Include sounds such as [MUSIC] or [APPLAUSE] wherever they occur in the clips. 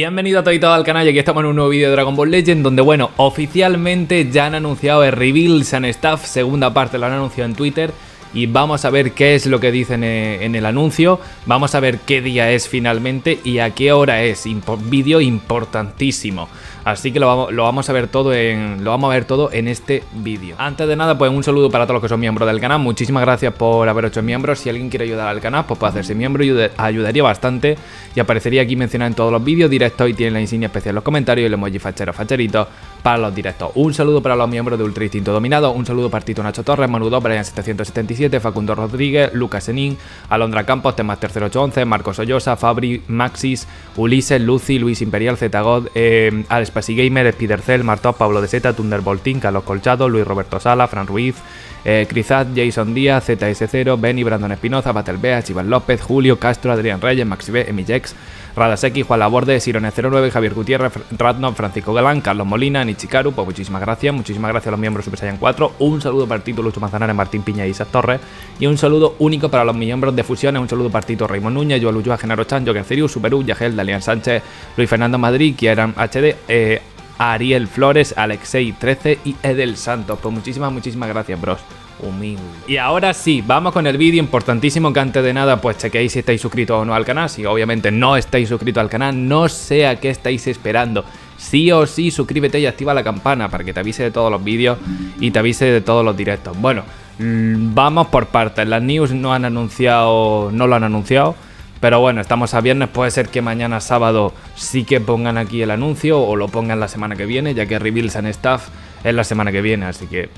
Bienvenido a todo y todo al canal y aquí estamos en un nuevo vídeo de Dragon Ball Legend donde bueno, oficialmente ya han anunciado el Reveals and Stuff, segunda parte lo han anunciado en Twitter y vamos a ver qué es lo que dicen eh, en el anuncio, vamos a ver qué día es finalmente y a qué hora es, vídeo importantísimo. Así que lo vamos, a ver todo en lo vamos a ver todo en este vídeo. Antes de nada, pues un saludo para todos los que son miembros del canal. Muchísimas gracias por haber hecho miembros. Si alguien quiere ayudar al canal, pues puede hacerse miembro ayudaría bastante. Y aparecería aquí mencionado en todos los vídeos directos y tiene la insignia especial en los comentarios y el emoji fachero facherito para los directos. Un saludo para los miembros de Ultra Instinto Dominado. Un saludo para Tito Nacho Torres, Manudo, Brian 777, Facundo Rodríguez, Lucas Enin, Alondra Campos, Temas 0811, Marcos Ollosa, Fabri, Maxis, Ulises, Lucy, Luis Imperial, Zetagod, eh, Alex Spasi Gamer, Spidercell, Martop, Pablo de Zeta, Thunderboltín, Carlos Colchado, Luis Roberto Sala, Fran Ruiz, eh, Crizat, Jason Díaz, ZS0, Benny, Brandon Espinoza, Battlebea, Chivas López, Julio, Castro, Adrián Reyes, Maxi Emijex, Radaseki, Juan Laborde, Sirone09, Javier Gutiérrez, Radno, Francisco Galán, Carlos Molina, Nichikaru, pues muchísimas gracias, muchísimas gracias a los miembros Super Saiyan 4, un saludo para Tito Lucho Manzanares, Martín Piña y Isaac Torres, y un saludo único para los miembros de Fusiones, un saludo para Tito Raymond Núñez, Joel Ulloa, Genaro Chan, Joker Cerius, Superu, Yagel, Dalian Sánchez, Luis Fernando Madrid, Kieran HD, eh, Ariel Flores, Alexei 13 y Edel Santos. Pues muchísimas, muchísimas gracias, bros. Humilde. Y ahora sí, vamos con el vídeo importantísimo que antes de nada pues chequeéis si estáis suscritos o no al canal. Si obviamente no estáis suscritos al canal, no sé a qué estáis esperando. Sí o sí, suscríbete y activa la campana para que te avise de todos los vídeos y te avise de todos los directos. Bueno, mm, vamos por partes. Las news no han anunciado, no lo han anunciado. Pero bueno, estamos a viernes, puede ser que mañana sábado sí que pongan aquí el anuncio o lo pongan la semana que viene, ya que Reveals and Stuff es la semana que viene, así que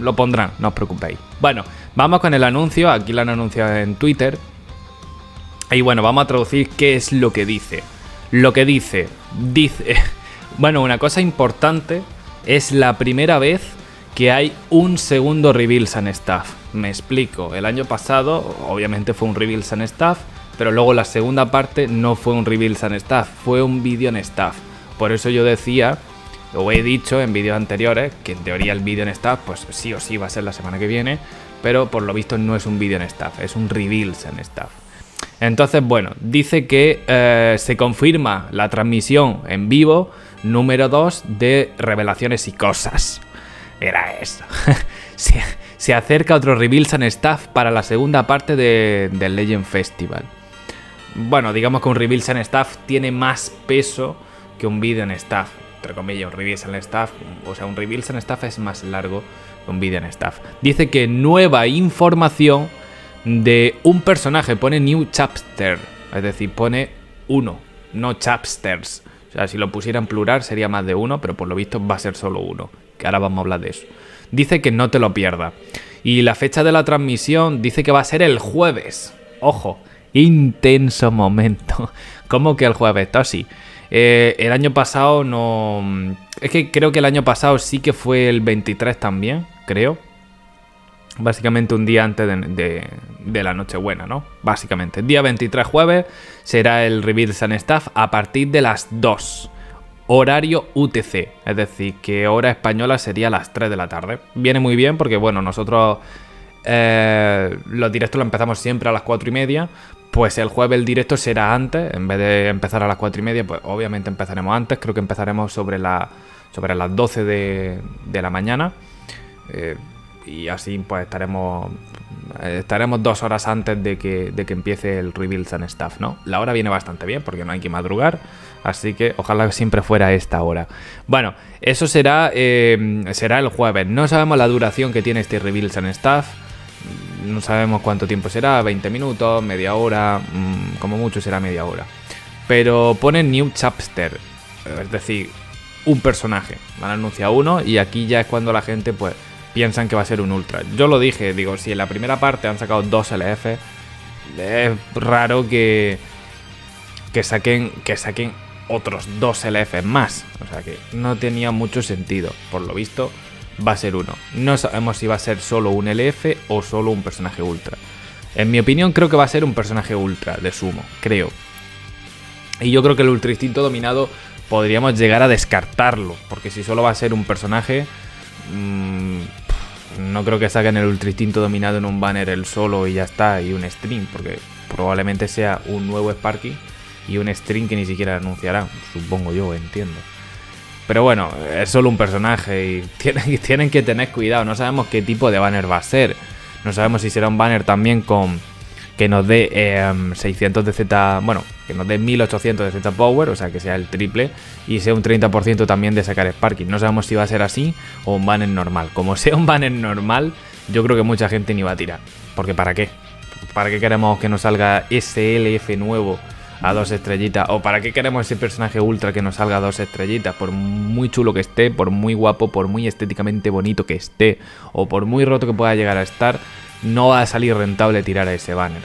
lo pondrán, no os preocupéis. Bueno, vamos con el anuncio, aquí lo han anunciado en Twitter. Y bueno, vamos a traducir qué es lo que dice. Lo que dice, dice... [LAUGHS] Bueno, una cosa importante es la primera vez que hay un segundo Reveals and Stuff. Me explico, el año pasado obviamente fue un Reveals and Stuff pero luego la segunda parte no fue un Reveals and Staff, fue un vídeo en Staff. Por eso yo decía, o he dicho en vídeos anteriores, que en teoría el vídeo en Staff, pues sí o sí va a ser la semana que viene, pero por lo visto no es un vídeo en Staff, es un Reveals en Staff. Entonces, bueno, dice que eh, se confirma la transmisión en vivo número 2 de Revelaciones y Cosas. Era eso. [LAUGHS] se, acerca otro Reveals and Staff para la segunda parte del Legend Festival bueno, digamos que un Reveals en Staff tiene más peso que un vídeo en Staff. Entre comillas, un Reveals en Staff, o sea, un Reveals en Staff es más largo que un vídeo en Staff. Dice que nueva información de un personaje, pone New Chapter, es decir, pone uno, no chapsters. O sea, si lo pusiera en plural sería más de uno, pero por lo visto va a ser solo uno, que ahora vamos a hablar de eso. Dice que no te lo pierdas. Y la fecha de la transmisión dice que va a ser el jueves. Ojo, intenso momento. [LAUGHS] como que el jueves? Tosi. Eh, el año pasado no... Es que creo que el año pasado sí que fue el 23 también, creo. Básicamente un día antes de, la Nochebuena, ¿no? Básicamente. Día 23 jueves será el Reveal Sun Staff a partir de las 2. Horario UTC. Es decir, que hora española sería las 3 de la tarde. Viene muy bien porque, bueno, nosotros... Eh, los directos los empezamos siempre a las 4 y media, pues el jueves el directo será antes, en vez de empezar a las 4 y media, pues obviamente empezaremos antes, creo que empezaremos sobre, la, sobre las 12 de, la mañana. Eh, y así pues estaremos estaremos dos horas antes de que, de que empiece el Reveals and Stuff, ¿no? La hora viene bastante bien porque no hay que madrugar, así que ojalá siempre fuera esta hora. Bueno, eso será, eh, será el jueves. No sabemos la duración que tiene este Reveals and Stuff no sabemos cuánto tiempo será, 20 minutos, media hora, mm, como mucho será media hora. Pero pone New Chapter, es decir, un personaje. Han anunciado uno y aquí ya es cuando la gente pues piensan que va a ser un ultra. Yo lo dije, digo, si en la primera parte han sacado dos LF, es raro que que saquen que saquen otros dos LF más, o sea que no tenía mucho sentido, por lo visto va a ser uno. No sabemos si va a ser solo un LF o solo un personaje ultra. En mi opinión creo que va a ser un personaje ultra de sumo, creo. Y yo creo que el ultra instinto dominado podríamos llegar a descartarlo, porque si solo va a ser un personaje, mmm, no creo que saquen el ultra instinto dominado en un banner el solo y ya está, y un stream, porque probablemente sea un nuevo Sparky y un string que ni siquiera anunciarán, supongo yo, entiendo. Pero bueno, es solo un personaje [LAUGHS] y tienen, que tener cuidado, no sabemos qué tipo de banner va a ser. No sabemos si será un banner también con que nos dé 600 em, de Z, bueno, que nos dé 1800 de Z Power, o sea que sea el triple, y sea un 30% también de sacar Sparking. No sabemos si va a ser así o un banner normal. Como [LAUGHS] sea un banner normal, yo creo que mucha gente ni va a tirar. Porque ¿para qué? ¿Para qué queremos que nos salga SLF nuevo a dos estrellitas? ¿O para qué queremos ese personaje ultra que nos salga a dos estrellitas? Por muy chulo que esté, por muy guapo, por muy estéticamente bonito que esté, o por muy roto que pueda llegar a estar, no va a salir rentable tirar a ese banner.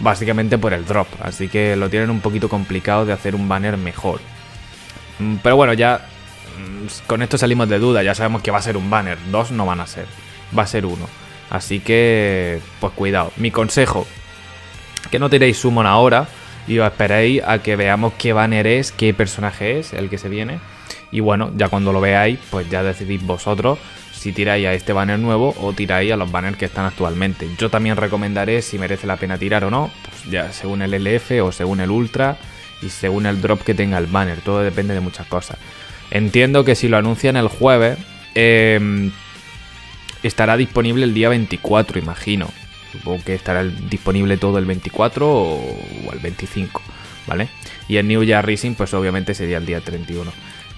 Básicamente por el drop, así que lo tienen un poquito complicado de hacer un banner mejor. Mm, pero bueno, ya mm, con esto salimos de duda, ya sabemos que va a ser un banner, dos no van a ser, va a ser uno. Así que, pues cuidado. Mi consejo, que no tiréis summon ahora y os esperéis a que veamos qué banner es, qué personaje es el que se viene. Y bueno, ya cuando lo veáis, pues ya decidís vosotros si tiráis a este banner nuevo o tiráis a los banners que están actualmente. Yo también recomendaré si merece la pena tirar o no, pues ya según el LF o según el Ultra y según el drop que tenga el banner, todo depende de muchas cosas. Entiendo que si lo anuncian el jueves, em, estará disponible el día 24, imagino. Supongo que estará disponible todo el 24 o, el 25, ¿vale? Y el New Year Racing, pues obviamente sería el día 31.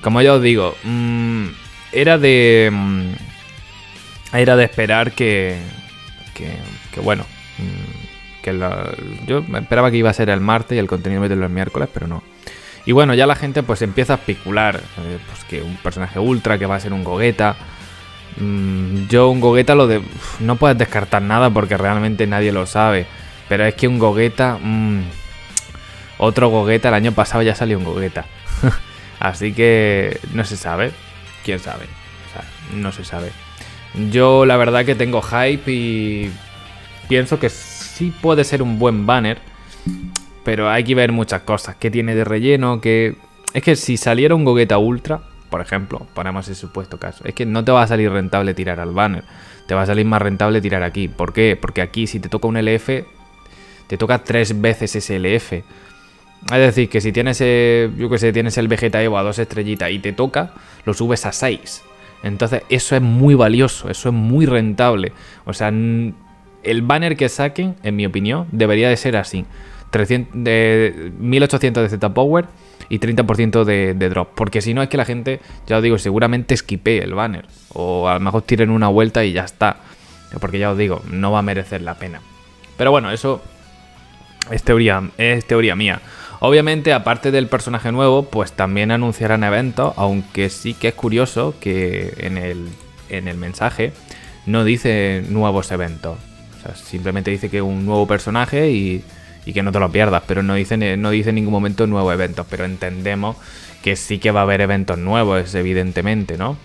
Como ya os digo, mmm, era de. Mm, era de esperar que. Que, bueno. Mm, que yo esperaba que iba a ser el martes y el contenido de los miércoles, pero no. Y bueno, ya la gente pues empieza a especular. Eh, pues que un personaje ultra, que va a ser un Gogeta. Mm, yo un Gogeta lo de... no puedes descartar nada porque realmente nadie lo sabe. Pero es que un Gogeta... otro Gogeta, el año pasado ya salió un Gogeta. [LAUGHS] Así que no se sabe quién sabe. O sea, no se sabe. Yo la verdad que tengo hype y pienso que sí puede ser un buen banner, pero hay que ver muchas cosas. ¿Qué tiene de relleno? que Es que si saliera un Gogeta Ultra, por ejemplo, ponemos ese supuesto caso, es que no te va a salir rentable tirar al banner. Te va a salir más rentable tirar aquí. ¿Por qué? Porque aquí si te toca un LF, te toca tres veces ese LF. Es decir, que si tienes, eh, yo que sé, tienes el Vegeta Evo a dos estrellitas y te toca, lo subes a 6. Entonces, eso es muy valioso, eso es muy rentable. O sea, el banner que saquen, en mi opinión, debería de ser así. 300, de 1800 de Z-Power y 30% de, drop. Porque si no es que la gente, ya os digo, seguramente esquipee el banner. O a lo mejor tiren una vuelta y ya está. Porque ya os digo, no va a merecer la pena. Pero bueno, eso es teoría, es teoría mía. Obviamente, aparte del personaje nuevo, pues también anunciarán eventos, aunque sí que es curioso que en el, en el mensaje no dice nuevos eventos. O sea, simplemente dice que un nuevo personaje y, y que no te lo pierdas, pero no dice, no dice en ningún momento nuevos eventos, pero entendemos que sí que va a haber eventos nuevos, evidentemente, ¿no?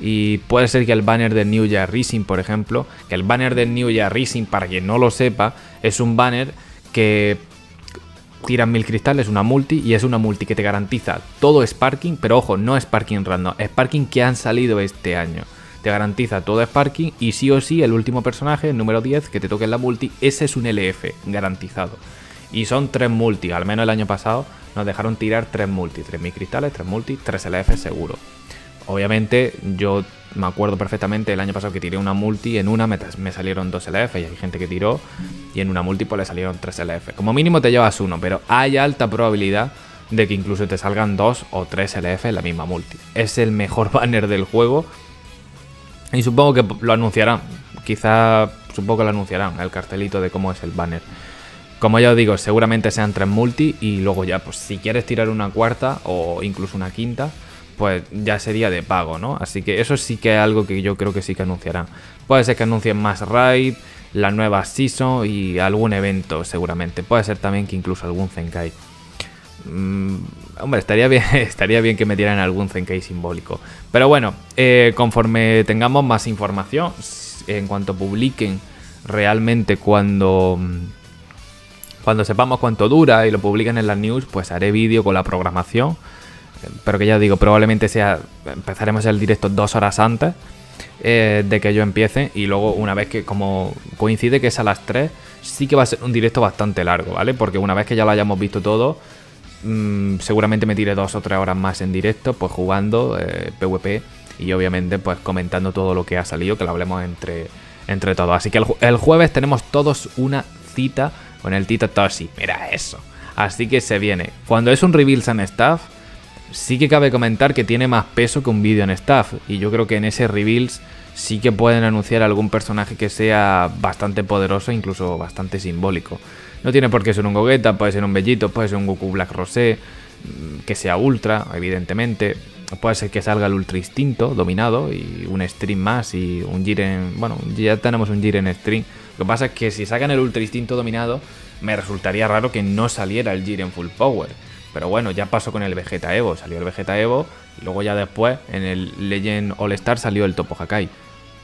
Y puede ser que el banner de New Year Rising, por ejemplo, que el banner de New Year Rising, para quien no lo sepa, es un banner que tiran mil cristales, una multi, y es una multi que te garantiza todo Sparking, pero ojo, no Sparking random, Sparking que han salido este año. Te garantiza todo Sparking y sí o sí el último personaje, el número 10, que te toque en la multi, ese es un LF, garantizado. Y son tres multi, al menos el año pasado nos dejaron tirar tres multi, mil cristales, tres multi, tres LF seguro. Obviamente yo me acuerdo perfectamente el año pasado que tiré una multi, en una me, salieron dos LF y hay gente que tiró y en una multi pues le salieron tres LF. Como mínimo te llevas uno, pero hay alta probabilidad de que incluso te salgan dos o tres LF en la misma multi. Es el mejor [LAUGHS] banner del juego y supongo que lo anunciarán. Quizá supongo que lo anunciarán, el cartelito de cómo es el banner. Como ya os digo, seguramente sean tres multi y luego ya, pues si quieres tirar una cuarta o incluso una quinta, pues ya sería de pago, ¿no? Así que eso sí que es algo que yo creo que sí que anunciarán. Puede ser que anuncien más raid, la nueva season y algún evento seguramente. Puede ser también que incluso algún Zenkai. Mm, hombre, estaría bien, [LAUGHS] estaría bien que metieran algún Zenkai simbólico. Pero bueno, eh, conforme tengamos más información, en cuanto publiquen realmente cuando... Cuando sepamos cuánto dura y lo publiquen en las news, pues haré vídeo con la programación pero que ya digo, probablemente sea, empezaremos el directo dos horas antes eh, de que yo empiece y luego una vez que como coincide que es a las 3, sí que va a ser un directo bastante largo, ¿vale? Porque una vez que ya lo hayamos visto todo, mm, seguramente me tire dos o tres horas más en directo, pues jugando PvP y obviamente pues comentando todo lo que ha salido, que lo hablemos entre, entre todos. Así que el jueves tenemos todos una cita con el Tito Toshi. Mira eso. Así que se viene. Cuando es un Reveals and Staff, sí que cabe comentar que tiene más peso que un vídeo en Staff. Y yo creo que en ese Reveals sí que pueden anunciar algún personaje que sea bastante poderoso, incluso bastante simbólico. No tiene por qué ser un Gogeta, puede ser un Bellito, puede ser un Goku Black Rosé, mm, que sea Ultra, evidentemente. Puede ser que salga el Ultra Instinto dominado y un Stream más y un Jiren. Bueno, ya tenemos un Jiren Stream. Lo que pasa es que si sacan el Ultra Instinto dominado, me resultaría raro que no saliera el Jiren Full Power. Pero bueno, ya pasó con el Vegeta Evo. Salió el Vegeta Evo y luego ya después en el Legend All Star salió el Topo Hakai.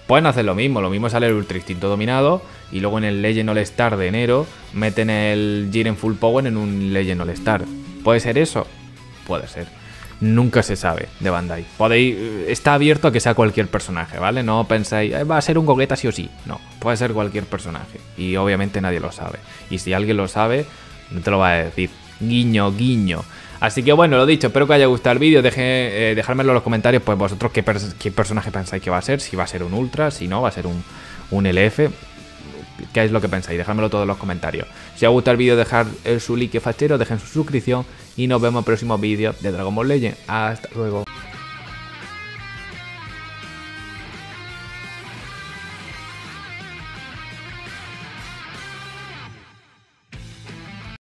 Pueden hacer lo mismo, lo mismo sale el Ultra Instinto dominado y luego en el Legend All Star de enero meten el Jiren Full Power en un Legend All Star. ¿Puede ser eso? Puede ser nunca se sabe de Bandai. Podéis, eh, está abierto a que sea cualquier personaje, ¿vale? No pensáis, eh, va a ser un Gogeta sí o sí. No, puede ser cualquier personaje. Y obviamente nadie lo sabe. Y si alguien lo sabe, no te lo va a decir. Guiño, guiño. Así que bueno, lo dicho, espero que haya gustado el vídeo. Eh, dejármelo en los comentarios, pues vosotros qué, qué, personaje pensáis que va a ser. Si va a ser un Ultra, si no, va a ser un, un LF. ¿Qué es lo que pensáis? Dejármelo todo en los comentarios. Si os gusta el vídeo, dejar su like fachero, dejen su suscripción y nos vemos en próximos vídeos de Dragon Ball Legend. Hasta luego.